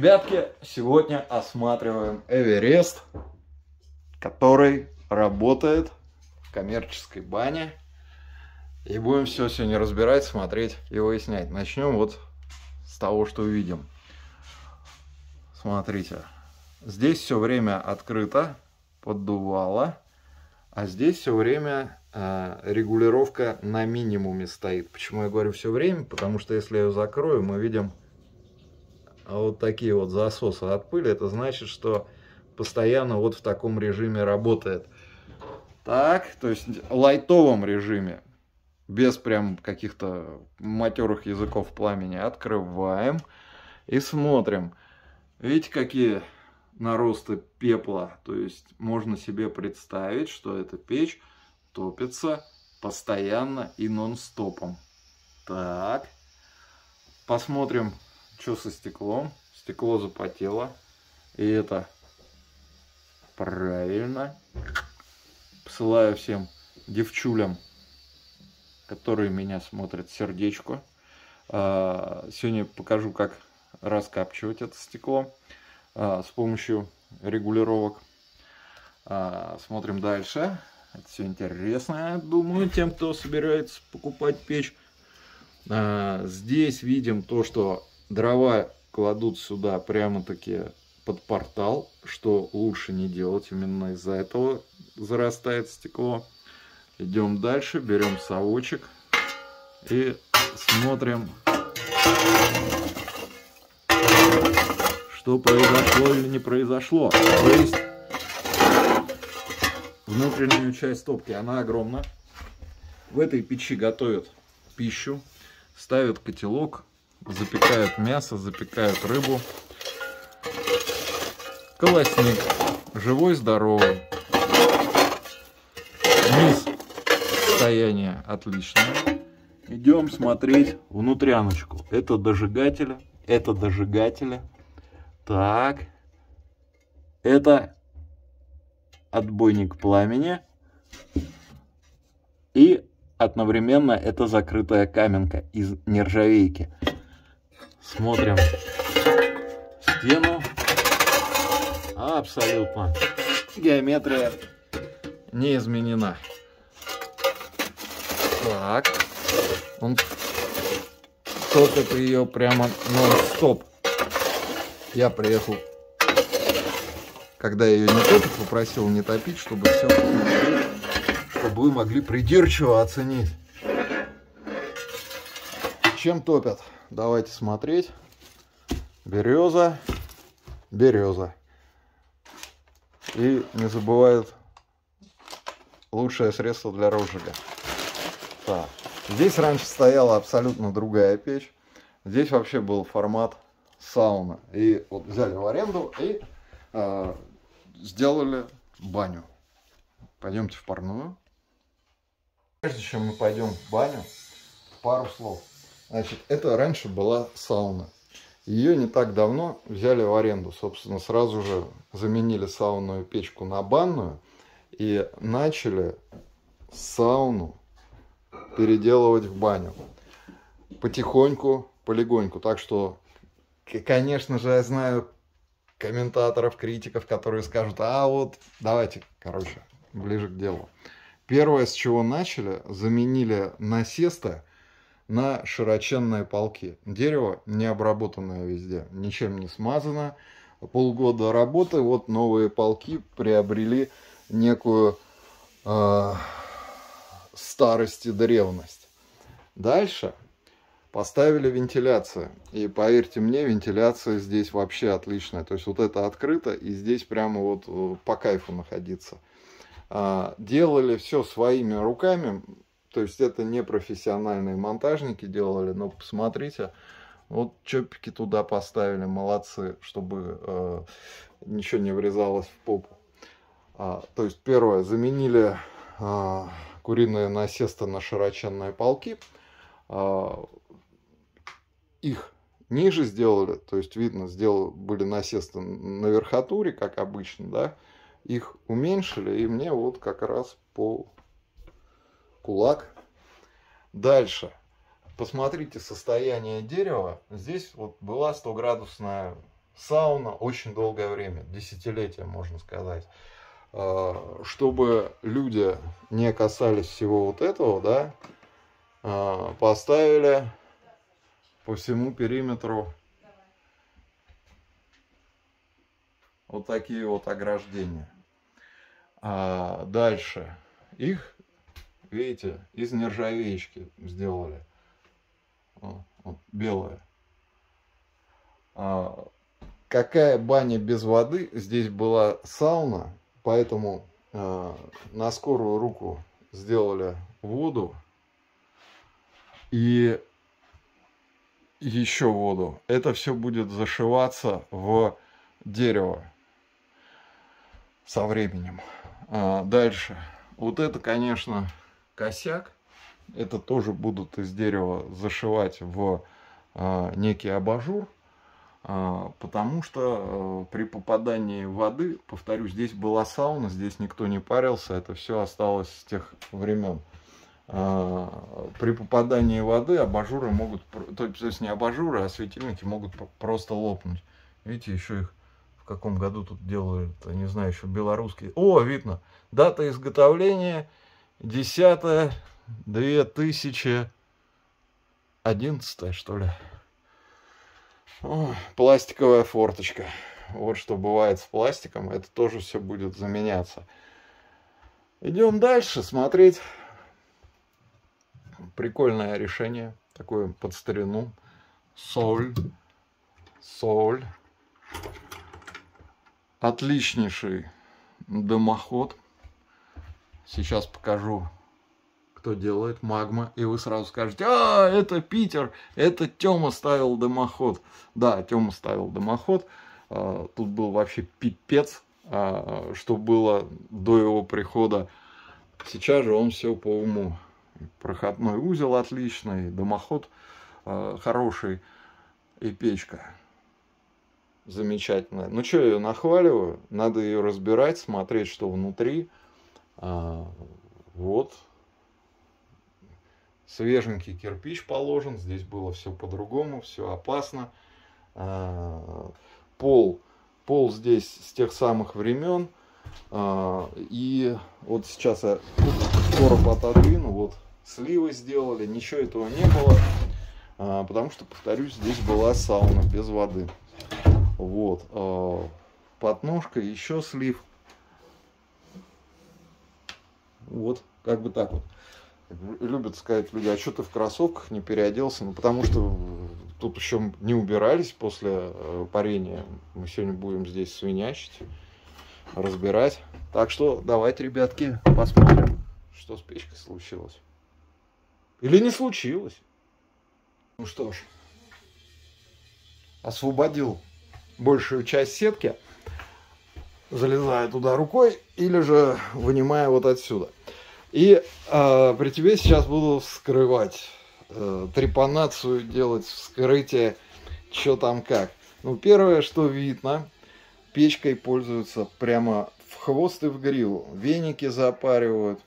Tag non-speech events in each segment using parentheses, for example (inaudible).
Ребятки, сегодня осматриваем Эверест, который работает в коммерческой бане. И будем все сегодня разбирать, смотреть и выяснять. Начнем вот с того, что увидим. Смотрите, здесь все время открыто, поддувало, а здесь все время э, регулировка на минимуме стоит. Почему я говорю все время? Потому что если я ее закрою, мы видим вот такие вот засосы от пыли. Это значит, что постоянно вот в таком режиме работает. Так, то есть лайтовом режиме, без прям каких-то матерых языков пламени, открываем и смотрим. Видите, какие наросты пепла? То есть можно себе представить, что эта печь топится постоянно и нон-стопом. Так, посмотрим, что со стеклом. Стекло запотело. И это правильно. Посылаю всем девчулям, которые меня смотрят, сердечко. А, сегодня покажу, как раскапчивать это стекло а, с помощью регулировок. А, смотрим дальше. Это все интересно, думаю, тем, кто собирается покупать печь. Здесь видим то, что дрова кладут сюда прямо-таки под портал, что лучше не делать, именно из-за этого зарастает стекло. Идем дальше, берем совочек и смотрим, что произошло или не произошло. То есть внутреннюю часть топки, она огромна. В этой печи готовят пищу, ставят котелок, запекают мясо, запекают рыбу. Колосник. Живой, здоровый. Низ состояние отличное. Идем смотреть внутряночку. Это дожигатели. Это дожигатели. Так. Это отбойник пламени. И одновременно это закрытая каменка из нержавейки. Смотрим стену. Абсолютно. Геометрия не изменена. Так. Он топит ее прямо нон-стоп. Я приехал, когда ее не топит, попросил не топить, чтобы все, чтобы вы могли придирчиво оценить. Чем топят? Давайте смотреть. Береза, береза. И не забывают лучшее средство для розжига. Так. Здесь раньше стояла абсолютно другая печь. Здесь вообще был формат сауна. И вот взяли в аренду и э, сделали баню. Пойдемте в парную. Прежде чем мы пойдем в баню, пару слов. Значит, это раньше была сауна. Ее не так давно взяли в аренду. Собственно, сразу же заменили саунную печку на банную и начали сауну переделывать в баню. Потихоньку, полегоньку. Так что, конечно же, я знаю комментаторов, критиков, которые скажут, а вот давайте, короче, ближе к делу. Первое, с чего начали, заменили насесты на широченные полки. Дерево не обработанное везде, ничем не смазано. Полгода работы, вот новые полки приобрели некую э, старость и древность. Дальше поставили вентиляцию. И поверьте мне, вентиляция здесь вообще отличная. То есть вот это открыто, и здесь прямо вот э, по кайфу находиться. А, делали все своими руками, то есть это не профессиональные монтажники делали, но посмотрите, вот чопики туда поставили, молодцы, чтобы э, ничего не врезалось в попу. А, то есть первое, заменили а, куриные насесты на широченные полки. А, их ниже сделали, то есть видно, сделали, были насесты на верхотуре, как обычно, да, их уменьшили, и мне вот как раз по кулак. Дальше. Посмотрите состояние дерева. Здесь вот была 100 градусная сауна очень долгое время, десятилетия, можно сказать. А, чтобы люди не касались всего вот этого, да, а, поставили по всему периметру вот такие вот ограждения. А дальше их, видите, из нержавеечки сделали. Вот, вот белая. А, какая баня без воды? Здесь была сауна, поэтому а, на скорую руку сделали воду и еще воду. Это все будет зашиваться в дерево со временем. А, дальше. Вот это, конечно, косяк. Это тоже будут из дерева зашивать в а, некий абажур. А, потому что а, при попадании воды, повторюсь, здесь была сауна, здесь никто не парился, это все осталось с тех времен. А, при попадании воды абажуры могут, то есть не абажуры, а светильники могут просто лопнуть. Видите, еще их в каком году тут делают, не знаю, еще белорусские. О, видно, дата изготовления 10 2011 что ли. О, пластиковая форточка. Вот что бывает с пластиком, это тоже все будет заменяться. Идем дальше смотреть Прикольное решение, такое под старину. Соль, соль. Отличнейший дымоход. Сейчас покажу, кто делает магма. И вы сразу скажете, а, это Питер, это Тёма ставил дымоход. Да, Тёма ставил дымоход. А, тут был вообще пипец, а, что было до его прихода. Сейчас же он все по уму проходной узел отличный, дымоход э, хороший и печка замечательная. Ну что, я ее нахваливаю, надо ее разбирать, смотреть, что внутри. А, вот. Свеженький кирпич положен, здесь было все по-другому, все опасно. А, пол, пол здесь с тех самых времен. А, и вот сейчас я короб отодвину, вот сливы сделали, ничего этого не было, потому что, повторюсь, здесь была сауна без воды. Вот, подножка, еще слив. Вот, как бы так вот. Любят сказать люди, а что ты в кроссовках не переоделся? Ну, потому что тут еще не убирались после э, парения. Мы сегодня будем здесь свинячить, разбирать. Так что давайте, ребятки, посмотрим, что с печкой случилось. Или не случилось? Ну что ж, освободил большую часть сетки, залезая туда рукой, или же вынимая вот отсюда. И э, при тебе сейчас буду вскрывать э, трепанацию, делать вскрытие, что там как. Ну, первое, что видно, печкой пользуются прямо в хвост и в гриву. Веники запаривают,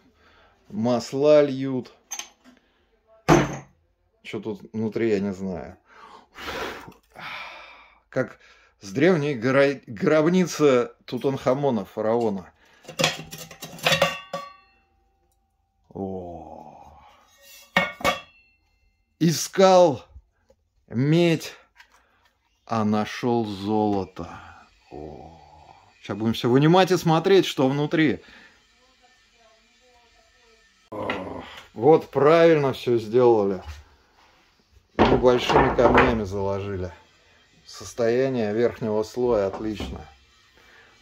масла льют – что тут внутри, я не знаю. Как с древней гробницы Тутанхамона, фараона. Искал медь, а нашел золото. О. Сейчас будем все вынимать и смотреть, что внутри. О. Вот правильно все сделали большими камнями заложили. Состояние верхнего слоя отлично.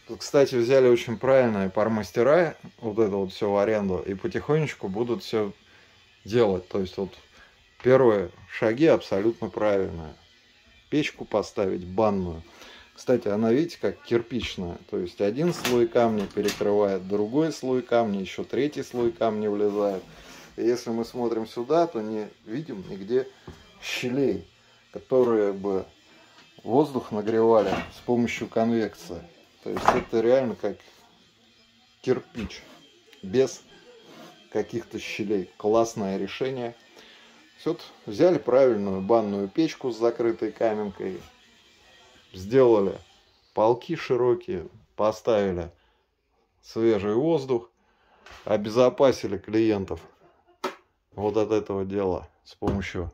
Тут, кстати, взяли очень правильные пармастера, вот это вот все в аренду, и потихонечку будут все делать. То есть вот первые шаги абсолютно правильные. Печку поставить, банную. Кстати, она, видите, как кирпичная. То есть один слой камня перекрывает другой слой камня, еще третий слой камня влезает. И если мы смотрим сюда, то не видим нигде щелей, которые бы воздух нагревали с помощью конвекции. То есть это реально как кирпич, без каких-то щелей. Классное решение. Вот взяли правильную банную печку с закрытой каменкой сделали полки широкие, поставили свежий воздух, обезопасили клиентов вот от этого дела с помощью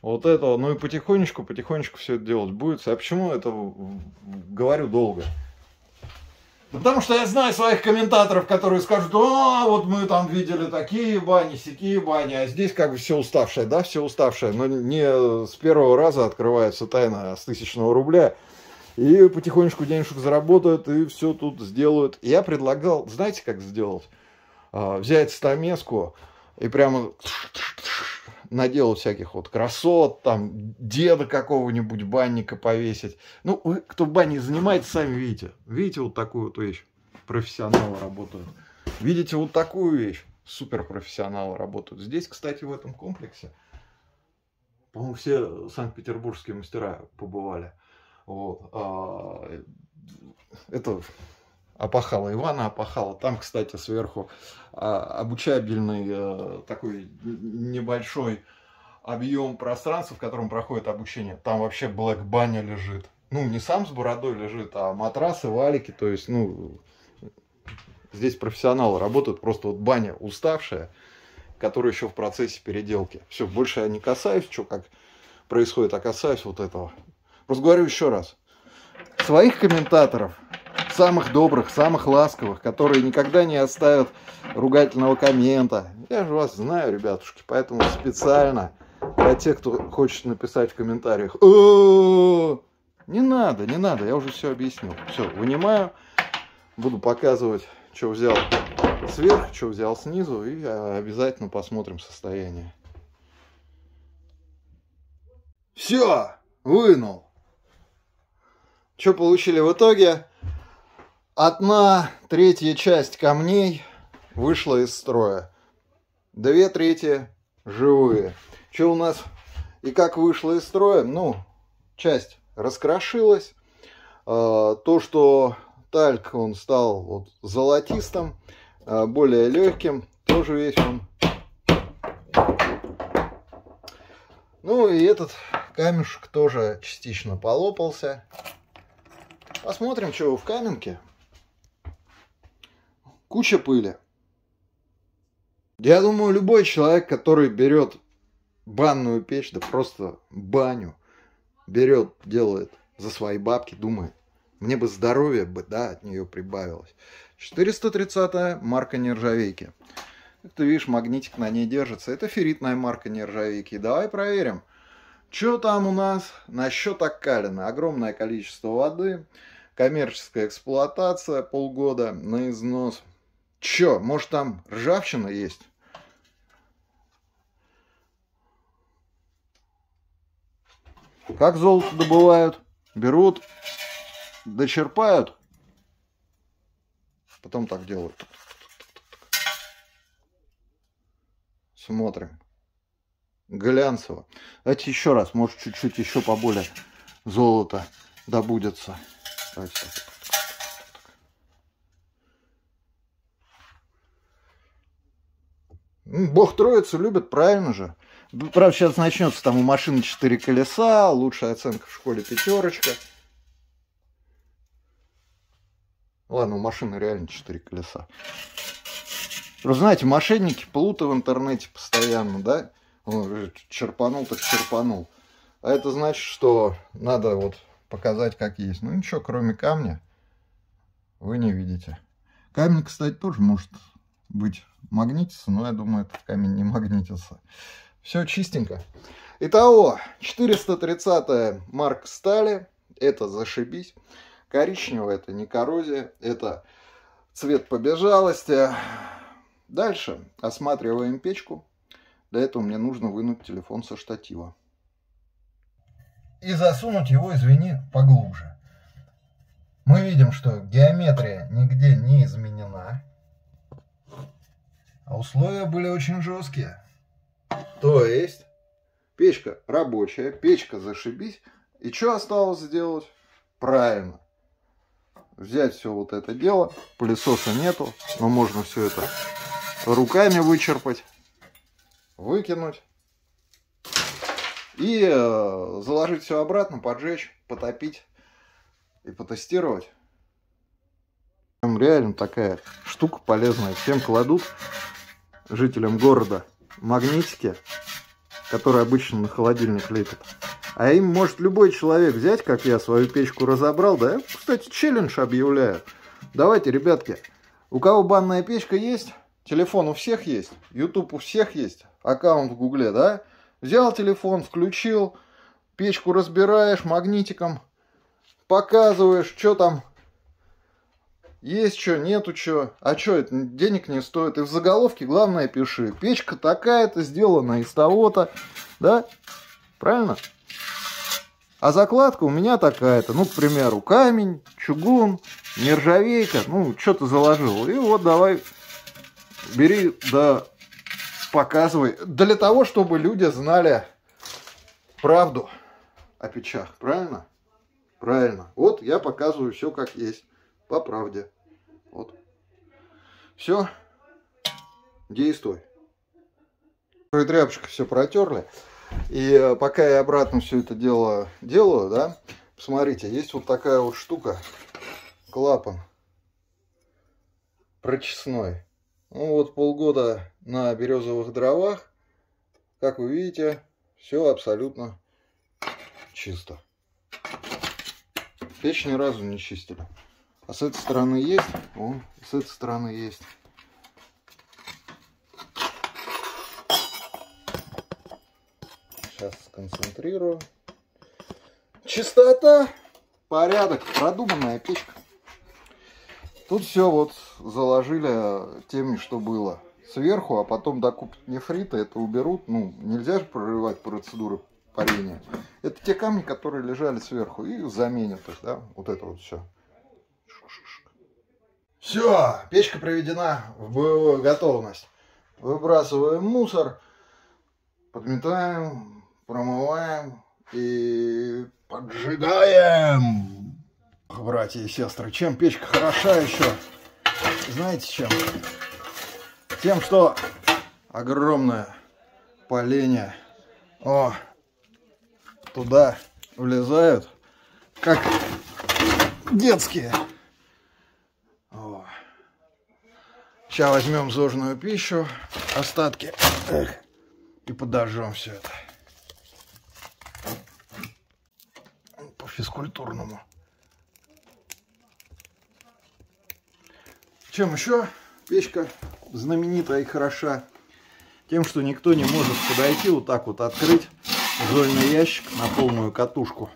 вот этого. Ну и потихонечку, потихонечку все это делать будет. А почему это говорю долго? Потому что я знаю своих комментаторов, которые скажут, а, вот мы там видели такие бани, сякие бани, а здесь как бы все уставшее, да, все уставшее, но не с первого раза открывается тайна с тысячного рубля, и потихонечку денежек заработают, и все тут сделают. Я предлагал, знаете, как сделать? А, взять стамеску и прямо наделать всяких вот красот, там, деда какого-нибудь банника повесить. Ну, вы, кто в бане занимается, сами видите. Видите вот такую вот вещь? Профессионалы работают. Видите вот такую вещь? Суперпрофессионалы работают. Здесь, кстати, в этом комплексе, по-моему, все санкт-петербургские мастера побывали. Вот. А, это опахала Ивана опахала. Там, кстати, сверху а, обучабельный э, такой небольшой объем пространства, в котором проходит обучение. Там вообще блэк баня лежит. Ну, не сам с бородой лежит, а матрасы, валики. То есть, ну, здесь профессионалы работают. Просто вот баня уставшая, которая еще в процессе переделки. Все, больше я не касаюсь, что как происходит, а касаюсь вот этого. Просто говорю еще раз. Своих комментаторов самых добрых, самых ласковых, которые никогда не оставят ругательного коммента. Я же вас знаю, ребятушки, поэтому специально для тех, кто хочет написать в комментариях, не надо, не надо, я уже все объяснил. Все, вынимаю, буду показывать, что взял сверху, что взял снизу, и обязательно посмотрим состояние. Все, вынул. Что получили в итоге? Одна третья часть камней вышла из строя. Две трети живые. Что у нас и как вышло из строя? Ну, часть раскрошилась. А, то, что тальк, он стал вот золотистым, а, более легким, тоже весь он. Ну и этот камешек тоже частично полопался. Посмотрим, что в каменке куча пыли. Я думаю, любой человек, который берет банную печь, да просто баню, берет, делает за свои бабки, думает, мне бы здоровье бы, да, от нее прибавилось. 430 марка нержавейки. Как ты видишь, магнитик на ней держится. Это ферритная марка нержавейки. Давай проверим. Что там у нас насчет окалина? Огромное количество воды, коммерческая эксплуатация полгода на износ – Чё, может там ржавчина есть? Как золото добывают? Берут, дочерпают, потом так делают. Смотрим. Глянцево. Давайте еще раз, может чуть-чуть еще поболее золото добудется. Давайте так. Бог троицу любит, правильно же. Правда, сейчас начнется там у машины 4 колеса, лучшая оценка в школе пятерочка. Ладно, у машины реально 4 колеса. Вы знаете, мошенники плутают в интернете постоянно, да? Он черпанул, так черпанул. А это значит, что надо вот показать, как есть. Ну ничего, кроме камня вы не видите. Камень, кстати, тоже может быть магнититься, но я думаю, этот камень не магнитился. Все чистенько. Итого, 430 марк стали, это зашибись. Коричневый это не коррозия, это цвет побежалости. Дальше осматриваем печку. Для этого мне нужно вынуть телефон со штатива. И засунуть его, извини, поглубже. Мы видим, что геометрия нигде не изменена. А условия были очень жесткие. То есть, печка рабочая, печка зашибись. И что осталось сделать? Правильно. Взять все вот это дело. Пылесоса нету, но можно все это руками вычерпать, выкинуть. И э, заложить все обратно, поджечь, потопить и потестировать. Там реально такая штука полезная. Всем кладут, жителям города, магнитики, которые обычно на холодильник лепят. А им может любой человек взять, как я свою печку разобрал, да? Кстати, челлендж объявляю. Давайте, ребятки, у кого банная печка есть, телефон у всех есть, YouTube у всех есть, аккаунт в Гугле, да? Взял телефон, включил, печку разбираешь магнитиком, показываешь, что там есть что, нету что. А что, это денег не стоит. И в заголовке главное пиши. Печка такая-то, сделана из того-то. Да? Правильно? А закладка у меня такая-то. Ну, к примеру, камень, чугун, нержавейка. Ну, что ты заложил. И вот давай, бери, да, показывай. Для того, чтобы люди знали правду о печах. Правильно? Правильно. Вот я показываю все как есть. По правде. Вот. Все. Действуй. Тряпочка все протерли. И э, пока я обратно все это дело делаю, да, посмотрите, есть вот такая вот штука, клапан прочесной. Ну вот полгода на березовых дровах, как вы видите, все абсолютно чисто. Печь ни разу не чистили. А с этой стороны есть. О, с этой стороны есть. Сейчас сконцентрирую. Чистота, порядок, продуманная печка. Тут все вот заложили теми, что было сверху, а потом докупят нефрита, это уберут. Ну, нельзя же прорывать процедуры парения. Это те камни, которые лежали сверху, и заменят их, да, вот это вот все. Все, печка приведена в боевую готовность. Выбрасываем мусор, подметаем, промываем и поджигаем. Братья и сестры, чем печка хороша еще? Знаете чем? Тем, что огромное поленье. О, туда влезают, как детские. Сейчас возьмем зожную пищу, остатки, эх, и подожжем все это. По физкультурному. Чем еще печка знаменитая и хороша? Тем, что никто не может подойти, вот так вот открыть зольный ящик на полную катушку.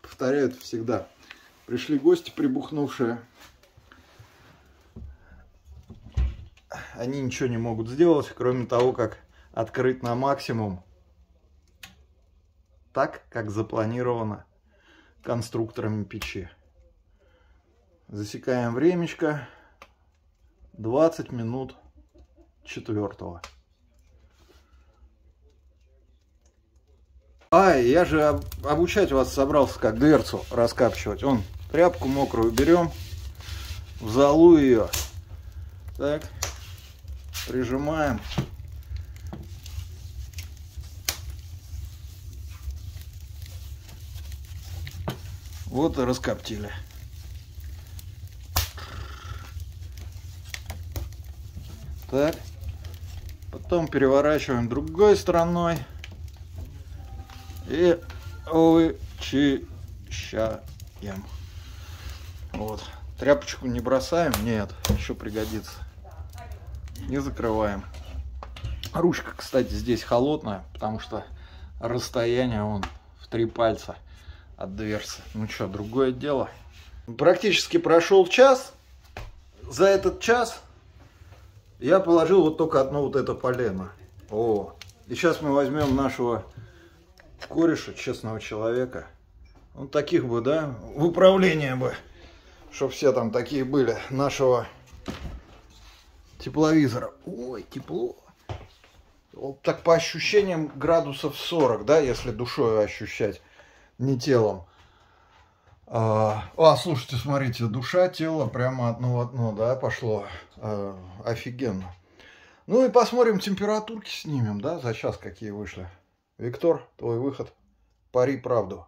Повторяют всегда. Пришли гости прибухнувшие, они ничего не могут сделать, кроме того, как открыть на максимум так, как запланировано конструкторами печи. Засекаем времечко 20 минут четвертого. А, я же обучать вас собрался, как дверцу раскапчивать. Он тряпку мокрую берем, в залу ее. Так прижимаем. Вот и раскоптили. Так. Потом переворачиваем другой стороной. И вычищаем. Вот. Тряпочку не бросаем? Нет, еще пригодится не закрываем. Ручка, кстати, здесь холодная, потому что расстояние он в три пальца от дверцы. Ну что, другое дело. Практически прошел час. За этот час я положил вот только одно вот это полено. О, и сейчас мы возьмем нашего кореша, честного человека. Вот таких бы, да, в управление бы, чтобы все там такие были, нашего тепловизора. Ой, тепло. Вот так по ощущениям градусов 40, да, если душой ощущать, не телом. А, а, слушайте, смотрите, душа, тело прямо одно в одно, да, пошло. А, офигенно. Ну и посмотрим, температурки снимем, да, за час какие вышли. Виктор, твой выход. Пари правду.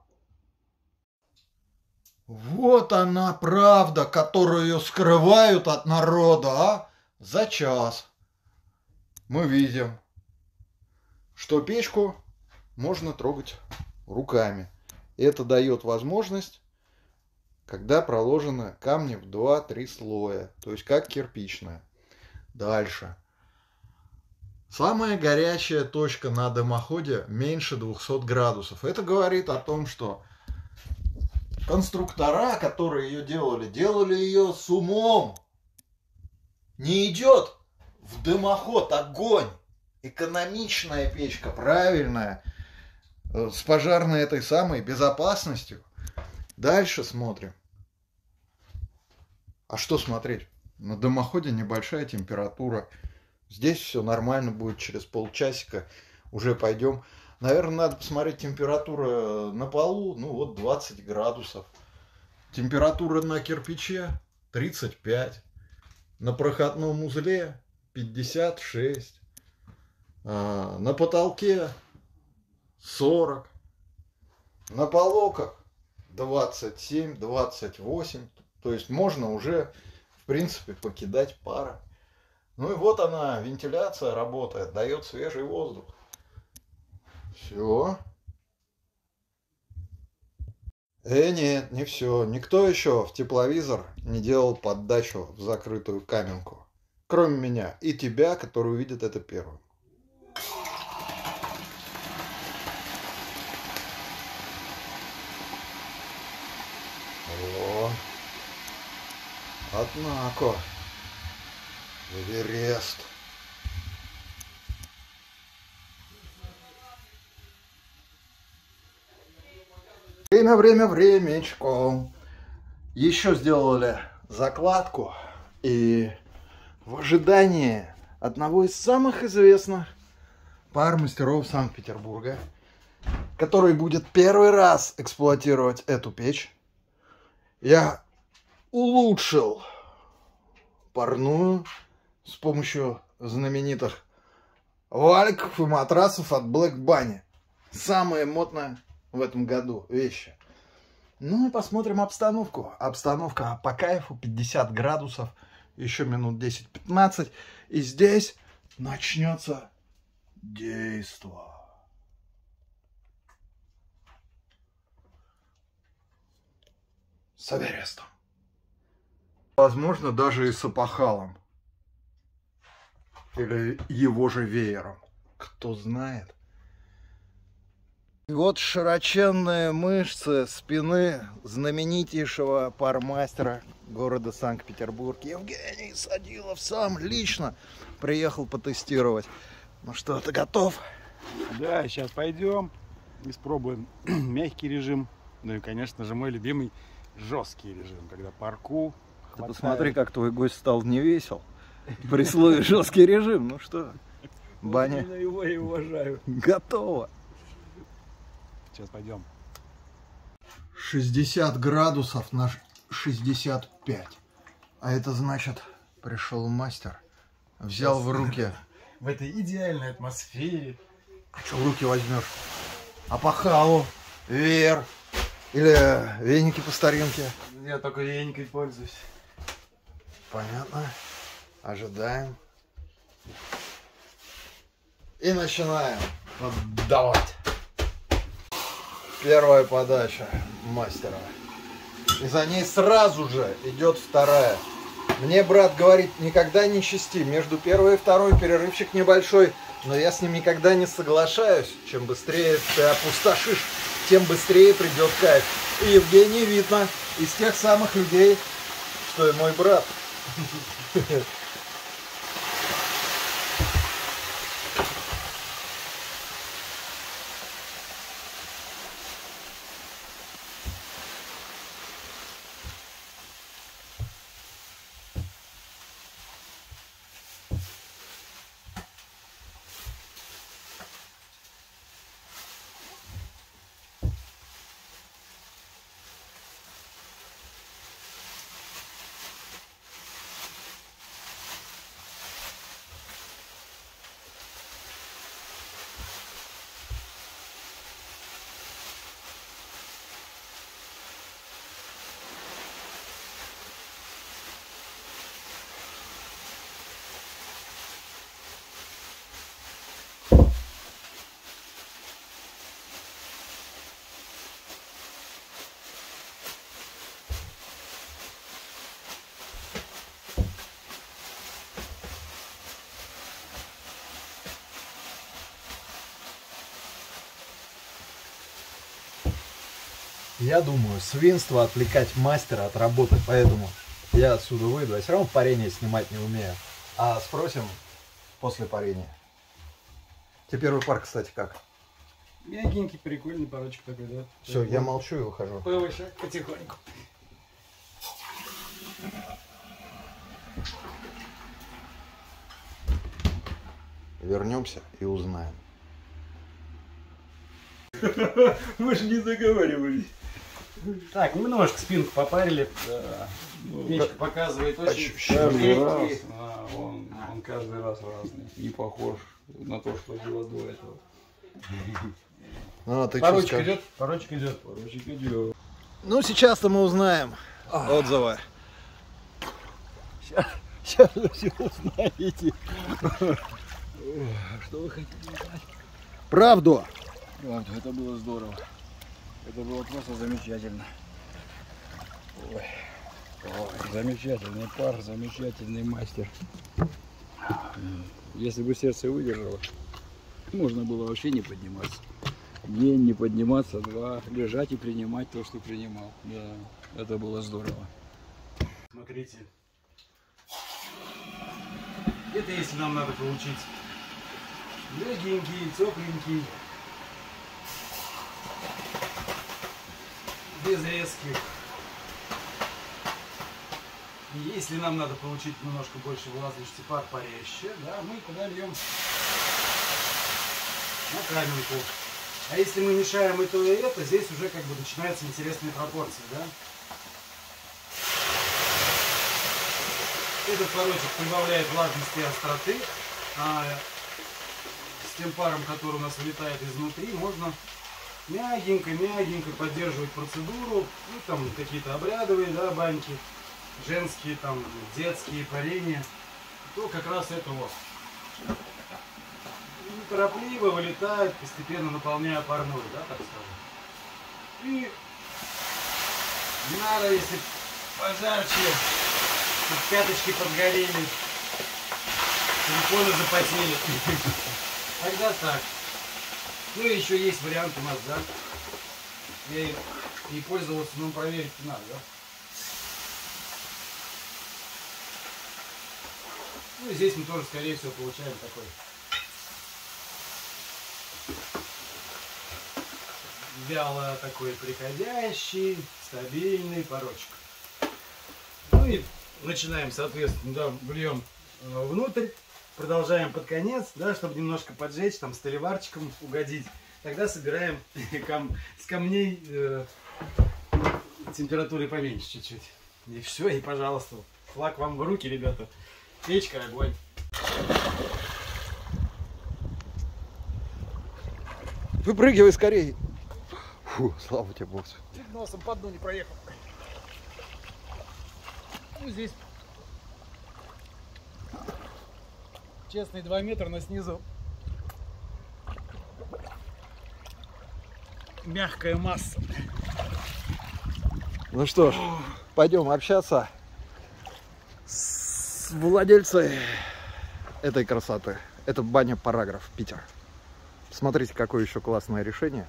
Вот она правда, которую скрывают от народа, а? За час мы видим, что печку можно трогать руками. Это дает возможность, когда проложены камни в 2-3 слоя, то есть как кирпичная. Дальше. Самая горячая точка на дымоходе меньше 200 градусов. Это говорит о том, что конструктора, которые ее делали, делали ее с умом. Не идет в дымоход огонь. Экономичная печка, правильная, э, с пожарной этой самой безопасностью. Дальше смотрим. А что смотреть? На дымоходе небольшая температура. Здесь все нормально будет через полчасика. Уже пойдем. Наверное, надо посмотреть температура на полу. Ну вот 20 градусов. Температура на кирпиче 35. На проходном узле 56. А, на потолке 40. На полоках 27, 28. То есть можно уже, в принципе, покидать пара. Ну и вот она, вентиляция работает, дает свежий воздух. Все. Э, нет, не все. Никто еще в тепловизор не делал поддачу в закрытую каменку. Кроме меня и тебя, который увидит это первым. Однако, Эверест. Время, время, времечко. Еще сделали закладку. И в ожидании одного из самых известных пар мастеров Санкт-Петербурга, который будет первый раз эксплуатировать эту печь, я улучшил парную с помощью знаменитых валиков и матрасов от Black Bunny. Самое модное в этом году вещи. Ну и посмотрим обстановку. Обстановка по кайфу, 50 градусов, еще минут 10-15. И здесь начнется действо. С Эверестом. Возможно, даже и с опахалом. Или его же веером. Кто знает. И вот широченные мышцы спины знаменитейшего пармастера города Санкт-Петербург Евгений Садилов сам лично приехал потестировать. Ну что, ты готов? Да, сейчас пойдем, испробуем (clears throat) мягкий режим. Ну и, конечно же, мой любимый жесткий режим, когда парку. Ты посмотри, как твой гость стал не весел. При слове жесткий режим. Ну что, (laughs) Баня? его и уважаю. Готово. Сейчас пойдем. 60 градусов на 65. А это значит, пришел мастер, взял в руки. (laughs) В этой идеальной атмосфере. А что в руки возьмешь? Апахалу, вер или веники по старинке? Я только веникой пользуюсь. Понятно. Ожидаем. И начинаем поддавать. Первая подача мастера. И за ней сразу же идет вторая. Мне брат говорит, никогда не чисти. Между первой и второй перерывчик небольшой, но я с ним никогда не соглашаюсь. Чем быстрее ты опустошишь, тем быстрее придет кайф. И Евгений видно из тех самых людей, что и мой брат. Я думаю, свинство отвлекать мастера от работы, поэтому я отсюда выйду. Я все равно парение снимать не умею. А спросим после парения. Тебе первый пар, кстати, как? Мягенький, прикольный парочек такой, да? Все, я молчу и выхожу. Повыше, потихоньку. Вернемся и узнаем. (laughs) Мы же не договаривались. Так, немножко спинку попарили. Печка показывает очень Ощущение легкий. А, он, он каждый раз разный. Не похож на то, что было до этого. Ну, а ты идет? Поручик идет. Поручик идет. Ну, сейчас-то мы узнаем отзывы. Сейчас вы все узнаете. Что вы хотите узнать? Правду. Правда, это было здорово. Это было просто замечательно. Ой. Ой, замечательный пар, замечательный мастер. Если бы сердце выдержало, можно было вообще не подниматься. День не подниматься, два, лежать и принимать то, что принимал. Да, это было здорово. Смотрите. Это если нам надо получить легенький, тепленький, без резких. Если нам надо получить немножко больше влажности пар порезче, да, мы туда льем на каменку. А если мы мешаем и то, и это, здесь уже как бы начинаются интересные пропорции, да? Этот порочек прибавляет влажности и остроты, а с тем паром, который у нас вылетает изнутри, можно мягенько-мягенько поддерживать процедуру, ну там какие-то обрядовые, да, баньки, женские, там, детские, парения, то как раз это вот. Неторопливо вылетает, постепенно наполняя парной, да, так скажем. И надо, если пожарче, чтобы пяточки подгорели, телефоны запотели. (laughs) Тогда так. Ну и еще есть вариант у нас, да? Им не пользовался, но проверить надо, да? Ну и здесь мы тоже, скорее всего, получаем такой вяло такой приходящий, стабильный порочек. Ну и начинаем, соответственно, да, вльем э, внутрь, продолжаем под конец, да, чтобы немножко поджечь, там, столеварчиком угодить. Тогда собираем (laughs) кам- с камней э, температуры поменьше чуть-чуть. И все, и пожалуйста, флаг вам в руки, ребята. Печка, огонь. Выпрыгивай скорее. Фу, слава тебе, бог. Чуть носом по дну не проехал. Ну, здесь честный 2 метра, но снизу мягкая масса. Ну что ж, пойдем общаться с владельцей этой красоты. Это баня параграф Питер. Смотрите, какое еще классное решение.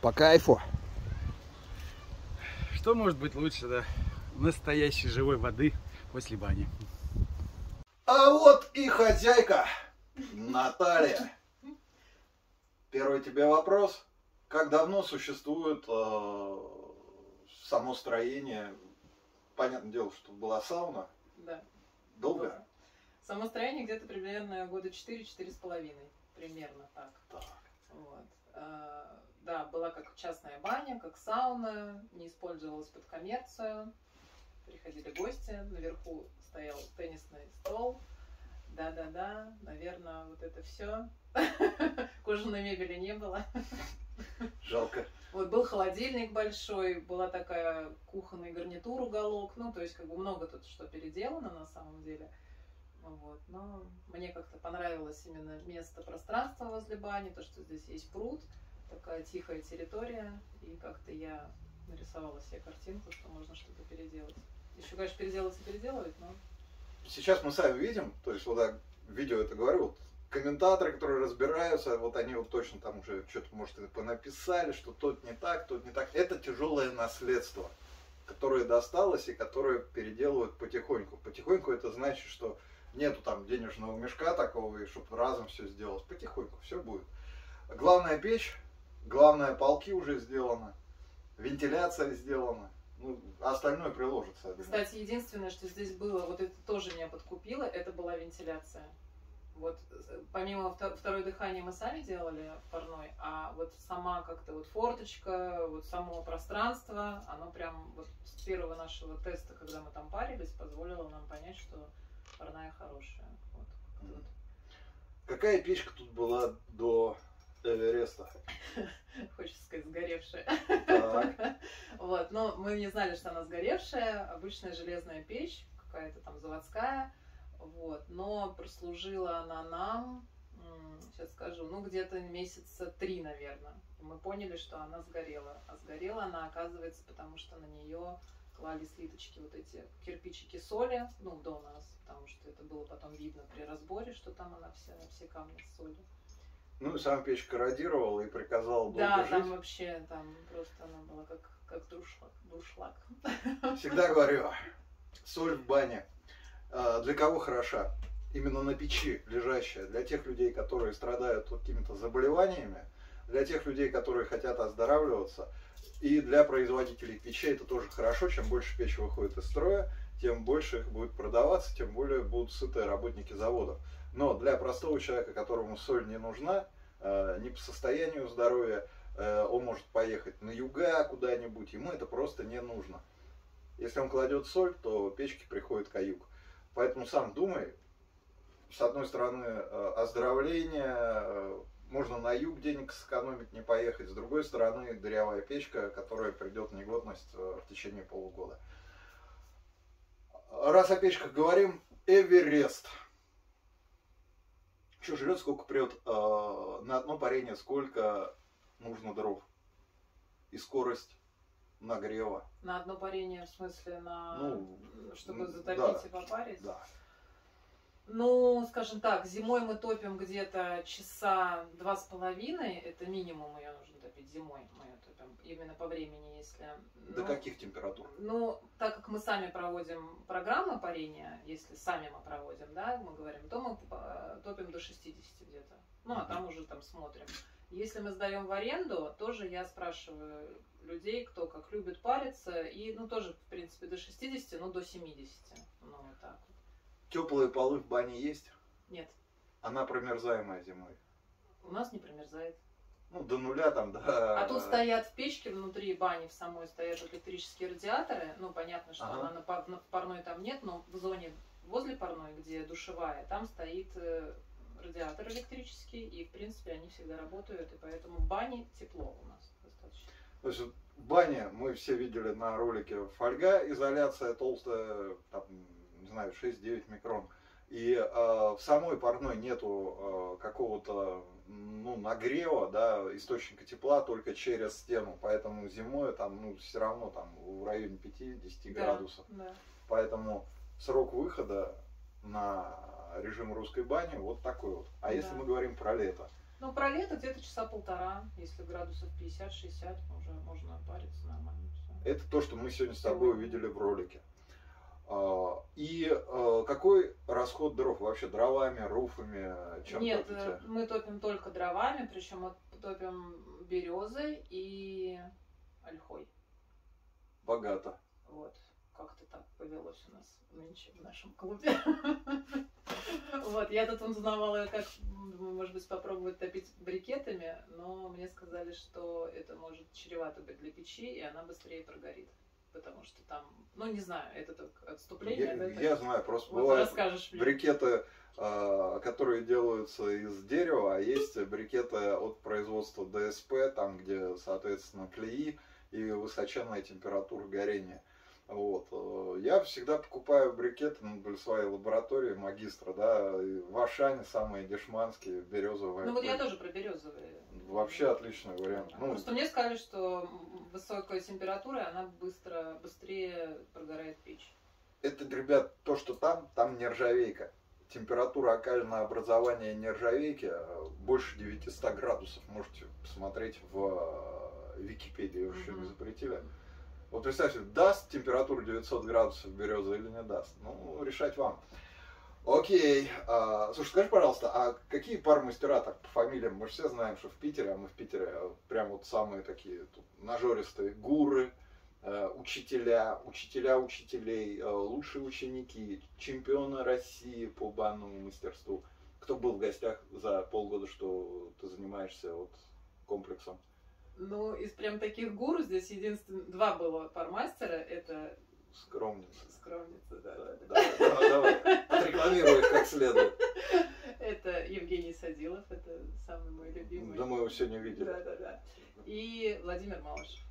По кайфу. Что может быть лучше, да? Настоящей живой воды после бани. А вот и хозяйка Наталья. Первый тебе вопрос. Как давно существует э, само строение? Понятное дело, что была сауна. Да. Долго? Само строение где-то примерно года 4-4 с половиной. Примерно так. Так. Вот. А, Да, была как частная баня, как сауна, не использовалась под коммерцию. Приходили гости, наверху стоял теннисный стол. Да-да-да, наверное, вот это все. (laughs) Кожаной мебели не было. Жалко. Вот был холодильник большой, была такая кухонный гарнитур уголок, ну, то есть как бы много тут что переделано на самом деле. Вот. Но мне как-то понравилось именно место, пространство возле бани, то, что здесь есть пруд, такая тихая территория, и как-то я нарисовала себе картинку, что можно что-то переделать. Еще, конечно, переделать и переделывать, но Сейчас мы сами видим, то есть вот так видео это говорю, вот комментаторы, которые разбираются, вот они вот точно там уже что-то, может, и понаписали, что тот не так, тот не так. Это тяжелое наследство, которое досталось и которое переделывают потихоньку. Потихоньку это значит, что нету там денежного мешка такого, и чтобы разом все сделать. Потихоньку все будет. Главная печь, главное полки уже сделаны, вентиляция сделана. Ну, остальное приложится. Кстати, единственное, что здесь было, вот это тоже меня подкупило, это была вентиляция. Вот помимо вто- второе дыхание мы сами делали парной, а вот сама как-то вот форточка, вот само пространство, оно прям вот с первого нашего теста, когда мы там парились, позволило нам понять, что парная хорошая. Вот. Вот. Какая печка тут была до Эвереста? Хочется сказать, сгоревшая. Так. Вот, но мы не знали, что она сгоревшая, обычная железная печь, какая-то там заводская, вот, но прослужила она нам, сейчас скажу, ну где-то месяца три, наверное. И мы поняли, что она сгорела. А сгорела она, оказывается, потому что на нее клали слиточки вот эти кирпичики соли, ну, до нас, потому что это было потом видно при разборе, что там она вся, все камни с солью. Ну, сам печь корродировал и приказал долго Да, жить. там вообще, там просто она была как, как дуршлаг. дуршлаг. Всегда говорю, соль в бане. А, Для кого хороша? Именно на печи лежащая. Для тех людей, которые страдают какими-то заболеваниями, для тех людей, которые хотят оздоравливаться, и для производителей печей это тоже хорошо. Чем больше печь выходит из строя, тем больше их будет продаваться, тем более будут сытые работники заводов. Но для простого человека, которому соль не нужна, э, не по состоянию здоровья, э, он может поехать на юга куда-нибудь, ему это просто не нужно. Если он кладет соль, то печке приходит каюк. Поэтому сам думай, с одной стороны, э, оздоровление, э, можно на юг денег сэкономить, не поехать, с другой стороны, дырявая печка, которая придет в негодность э, в течение полугода. Раз о печках говорим, Эверест. Что жрет, сколько прет э, на одно парение, сколько нужно дров. И скорость нагрева. На одно парение, в смысле, на Ну, чтобы затопить да, и попарить? Да. Ну, скажем так, зимой мы топим где-то часа два с половиной. Это минимум ее нужно топить зимой. Мы ее топим именно по времени, если. До ну, каких температур? Ну, так как мы сами проводим программы парения, если сами мы проводим, да, мы говорим, то мы э, топим до 60 где-то. Ну, а там уже там смотрим. Если мы сдаем в аренду, тоже я спрашиваю людей, кто как любит париться, и, ну, тоже, в принципе, до 60, ну, до 70. Ну, вот так вот. Теплые полы в бане есть? Нет, Она промерзаемая зимой. у нас не промерзает. Ну, до нуля там, да. А тут стоят в печке внутри бани в самой стоят электрические радиаторы. Ну, понятно, что Ага. она на, пар- на парной там нет, но в зоне возле парной, где душевая, там стоит э, радиатор электрический, и, в принципе, они всегда работают, и поэтому в бане тепло у нас достаточно. В бане мы все видели на ролике фольга, изоляция толстая, там, не знаю, 6-9 микрон. И э, в самой парной нету э, какого-то ну, нагрева, да, источника тепла только через стену. Поэтому зимой там, ну, все равно там в районе 5-10 Да, градусов. Да. Поэтому срок выхода на режим русской бани вот такой вот. А если Да. мы говорим про лето? Ну, про лето где-то часа полтора, если градусов 50-60, уже можно париться нормально. всё. Это то, что мы сегодня с тобой увидели в ролике. А, И а, какой расход дров? Вообще дровами, руфами, чем Нет, топите? э, мы топим только дровами, причем мы топим березой и ольхой. Богато. Вот. Как-то так повелось у нас нынче в нашем клубе. (laughs) Вот, я тут узнавала, как, может быть, попробовать топить брикетами, но мне сказали, что это может чревато быть для печи, и она быстрее прогорит. Потому что там, ну не знаю, это только отступление. Я, да, я так? знаю, просто Вот бывают брикеты, а, которые делаются из дерева, а есть брикеты от производства ДСП, там где, соответственно, клеи и высоченная температура горения. Вот. э, Я всегда покупаю брикеты ну, для своей лаборатории магистра, да, в Ашане самые дешманские, березовые. Ну вот я тоже про березовые. Вообще отличный вариант. Ну, Просто мне сказали, что высокая температура, она быстро, быстрее прогорает печь. это, ребят, то, что там, там нержавейка. температура окального образования нержавейки э, больше 900 градусов. Можете посмотреть в э, Википедии, не Мгм. запретили. Вот представьте, даст температуру 900 градусов береза или не даст? Ну, решать вам. Окей. А, слушай, скажи, пожалуйста, а какие пар мастера так по фамилиям? Мы же все знаем, что в Питере, а мы в Питере э, прям вот самые такие тут нажористые гуры, э, учителя, учителя учителей, э, лучшие ученики, чемпионы России по банному мастерству. Кто был в гостях за полгода, что ты занимаешься вот комплексом? Ну, из прям таких гуру здесь единственно два было пармастера. Это Скромница. скромница, да, да, да. Давай, давай. Отрекламируй их как следует. Это Евгений Садилов, это самый мой любимый. Да мы его сегодня видели. Да, да, да. И Владимир Малышев.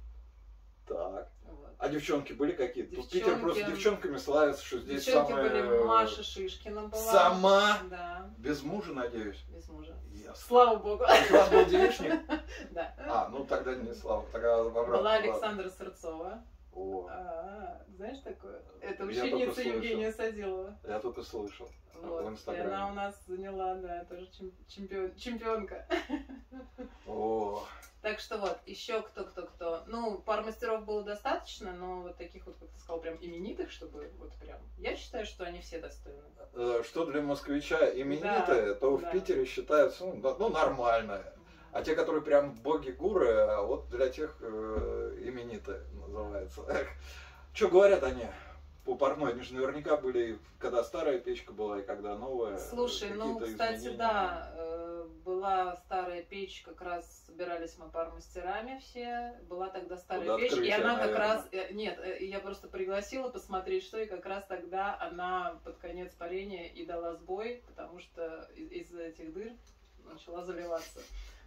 Так. Вот. А девчонки были какие-то? Тут Питер Девчонки- просто девчонками славится, что здесь Девчонки самые... были Маша Шишкина была. Сама? Да, Без мужа, надеюсь? без мужа. Ясно. Слава богу. У вас был девичник? (laughs) Да. А, ну тогда не слава, тогда обратно. Была. Александра Сырцова. О, А, знаешь такое? Это ученица. Евгения Садилова. я только слышал Вот. И она у нас заняла, да, тоже чем- чемпион, чемпионка. (laughs) О, Так что вот, еще кто, кто, кто. Ну, пар мастеров было достаточно, но вот таких вот, как ты сказал, прям именитых, чтобы вот прям. Я считаю, что они все достойны. э, что для москвича именитое, Да, то в да. Питере считается, ну, ну, нормальное. А те, которые прям боги-гуры, а вот для тех э, именитые называется. Что говорят они по парной? Они же наверняка были, когда старая печка была и когда новая. Слушай, ну, кстати, изменения. да, э, была старая печь, как раз собирались мы пар мастерами все, была тогда старая Под печь, и открытие, она как наверное. раз, э, нет, э, я просто пригласила посмотреть, что, и как раз тогда она под конец парения и дала сбой, потому что из, из этих дыр начала заливаться.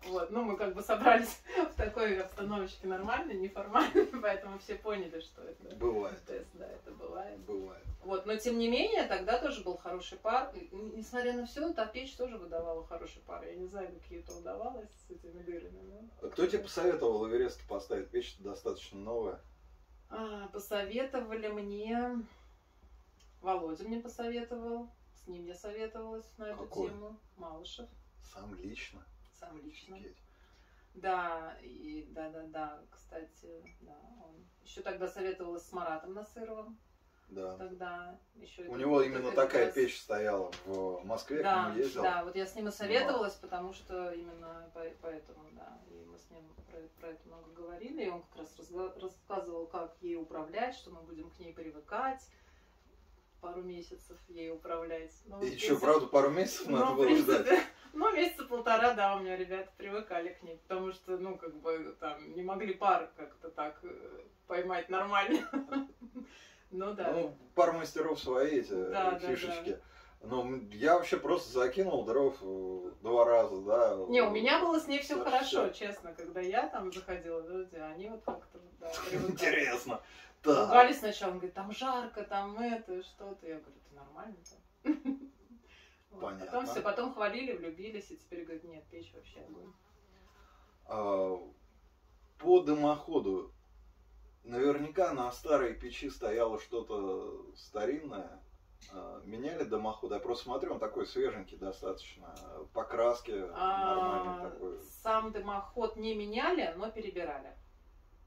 Вот, ну мы как бы собрались (laughs) в такой обстановочке нормальной, неформальной, (laughs) поэтому все поняли, что это Бывает, тест, да, это бывает. бывает. Вот, но тем не менее, тогда тоже был хороший пар. И, Несмотря на все, та печь тоже выдавала хороший пар. Я не знаю, как ей это удавалось с этими дырами. но- А кто тебе посоветовал Эверест поставить? Печь достаточно новая. А, посоветовали мне... Володя мне посоветовал. С ним я советовалась на эту Какой? тему. Малышев, Сам лично. Сам лично. Офигеть. Да, и да, да, да, кстати, да, он. Еще тогда советовалась с Маратом Насыровым. Да. Тогда еще У него именно такая печь стояла в Москве, я к Да, нему ездил. да, вот я с ним и советовалась, потому что именно по- поэтому, да, и мы с ним про, про это много говорили, и он как раз рассказывал, как ей управлять, что мы будем к ней привыкать, пару месяцев ей управлять. Ну, И что, правда, пару месяцев ну, надо в было ждать? принципе, (laughs) ну, месяца полтора, да, у меня ребята привыкали к ней, потому что, ну, как бы, там, не могли пар как-то так э, поймать нормально. (laughs) Ну, да. Ну, пару мастеров свои эти Да, да, фишечки. Ну, м, я вообще просто закинул дров э, два раза, да. Не, у меня было с ней все Да, хорошо, честно, когда я там заходила, люди, они вот как-то, да, привыкали. Интересно. Так. Ругались сначала, он говорит, там жарко, там это, что-то. Я говорю, это нормально-то. (laughs) Вот. Понятно. Потом все, потом хвалили, влюбились, и теперь говорят, нет, печь вообще огонь. А, По дымоходу наверняка на старой печи стояло что-то старинное. А, Меняли дымоход? Я просто смотрю, он такой свеженький достаточно. Покраски нормальный А, такой. Сам дымоход не меняли, но перебирали.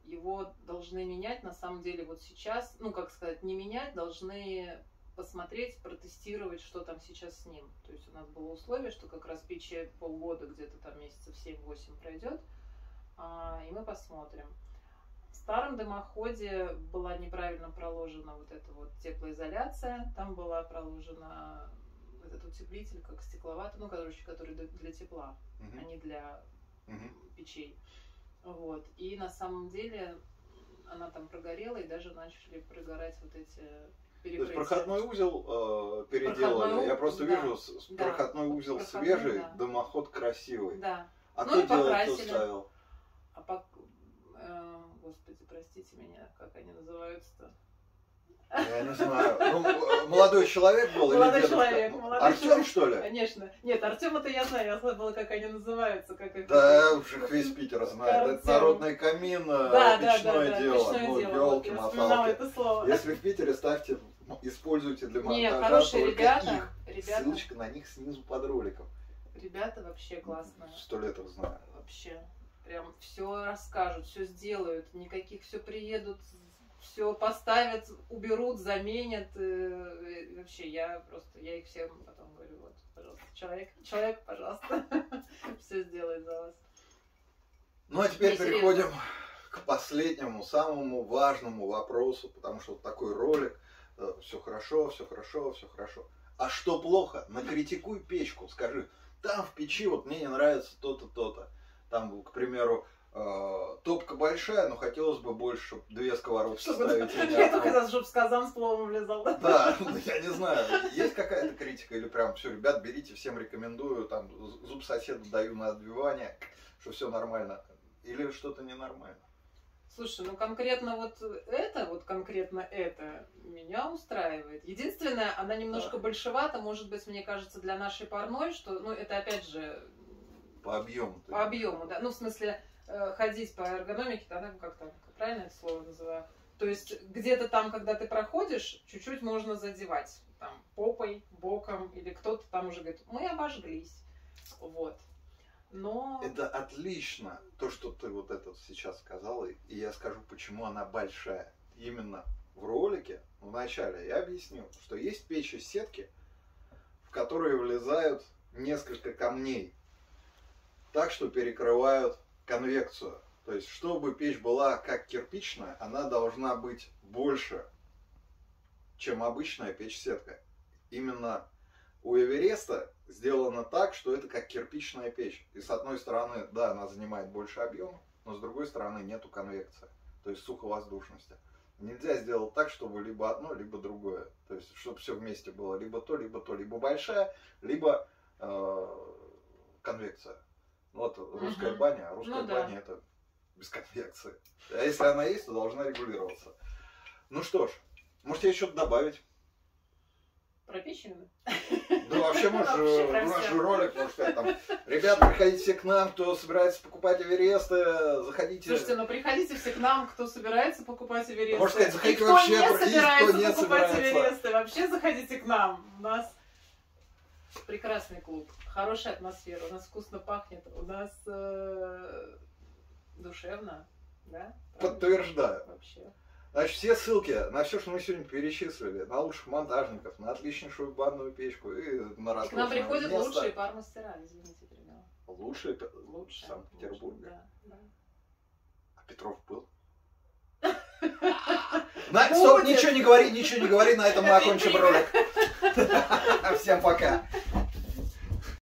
Его должны менять, на самом деле, вот сейчас, ну, как сказать, не менять, должны посмотреть, протестировать, что там сейчас с ним. То есть у нас было условие, что как раз печи полгода, где-то там месяцев 7-8 пройдет, а, и мы посмотрим. В старом дымоходе была неправильно проложена вот эта вот теплоизоляция, там была проложена этот утеплитель, как стекловатый, ну, короче, который для- тепла а Мгм, не для мгм. печей. Вот. И на самом деле она там прогорела, и даже начали прогорать вот эти То есть перекрытия. проходной узел э, переделали. Проходной Я у- просто да, вижу, да. проходной узел Проходной, свежий, да. дымоход красивый. Да. А Ну кто делал, кто ставил? А пок... э, господи, простите меня, как они называются-то? Я не знаю. Ну, э, молодой человек был Молодой или дедушка? человек, Ну, молодой Артем, человек. что ли? Конечно. Нет, Артем это я знаю, я забыла, как они называются. Как их... Да, уже весь Питер знает. Это Артем. народный камин, э, да, да, да, печное да, дело. печное Ну, дело. елки Вот моталки. это слово. Если в Питере ставьте, используйте для монтажа хорошие только ребята. их. Ребята, Ссылочка на них снизу под роликом. ребята вообще классно. Сто лет их знаю. Вообще. Прям все расскажут, все сделают, никаких все приедут, все поставят, уберут, заменят. э, и Вообще, я просто, я их всем потом говорю, вот, пожалуйста, человек, человек, пожалуйста, (laughs) все сделает за вас. Ну а теперь переходим к последнему, самому важному вопросу, потому что вот такой ролик, все хорошо, все хорошо, все хорошо. А что плохо? Накритикуй печку, скажи, там в печи вот мне не нравится то-то, то-то. Там, к примеру, э, топка большая, но хотелось бы больше, чтобы две сковородки Чтобы, ставить. (laughs) я только хотела, чтобы с казан с пловом влезал. да? Ну, я не знаю, есть какая-то критика или прям все, ребят, берите, всем рекомендую, там зуб соседу даю на отбивание, что все нормально. Или что-то ненормально. Слушай, ну конкретно вот это, вот конкретно это меня устраивает. Единственное, она немножко Да. большевата, может быть, мне кажется, для нашей парной, что, ну, это опять же По объему. по объему, да. Ну, в смысле, э, ходить по эргономике, да, ну, как там, как правильно это слово называю? То есть где-то там, когда ты проходишь, чуть-чуть можно задевать. Там, попой, боком, или кто-то там уже говорит, мы обожглись. Вот. Но... Это отлично, то, что ты вот это сейчас сказала, и я скажу, почему она большая. Именно в ролике, в начале, я объяснил, что есть печь из сетки, в которые влезают несколько камней, так что перекрывают конвекцию. То есть, чтобы печь была как кирпичная, она должна быть больше, чем обычная печь-сетка. Именно у Эвереста сделано так, что это как кирпичная печь. И с одной стороны, да, она занимает больше объема, но с другой стороны нету конвекции, то есть суховоздушности. Нельзя сделать так, чтобы либо одно, либо другое. То есть, чтобы все вместе было либо то, либо то, либо большая, либо э, конвекция. Ну, Вот русская Мгм. баня, а русская Ну да. баня это без конвекции. А если она есть, то должна регулироваться. Ну что ж, может тебе что-то добавить? Про печь именно? Да вообще э, про наш всё. ролик, может сказать там, ребята, приходите все к нам, кто собирается покупать Эвересты, заходите. Слушайте, ну приходите все к нам, кто собирается покупать Эвересты. Можно сказать, И заходите кто вообще, не и кто собирается не покупать собирается. Эвересты, вообще заходите к нам. У нас прекрасный клуб, хорошая атмосфера, у нас вкусно пахнет, у нас э, душевно, да? Правда? Подтверждаю. Вообще. Значит, все ссылки на все, что мы сегодня перечислили, на лучших монтажников, на отличнейшую банную печку и на И к нам приходят место. лучшие пармастера, извините, перебила. Лучшие Лучшие. в Санкт-Петербурге. лучшие, Да, А Петров был? На, стоп, ничего не говори, ничего не говори, на этом мы окончим ролик. (laughs) Всем пока.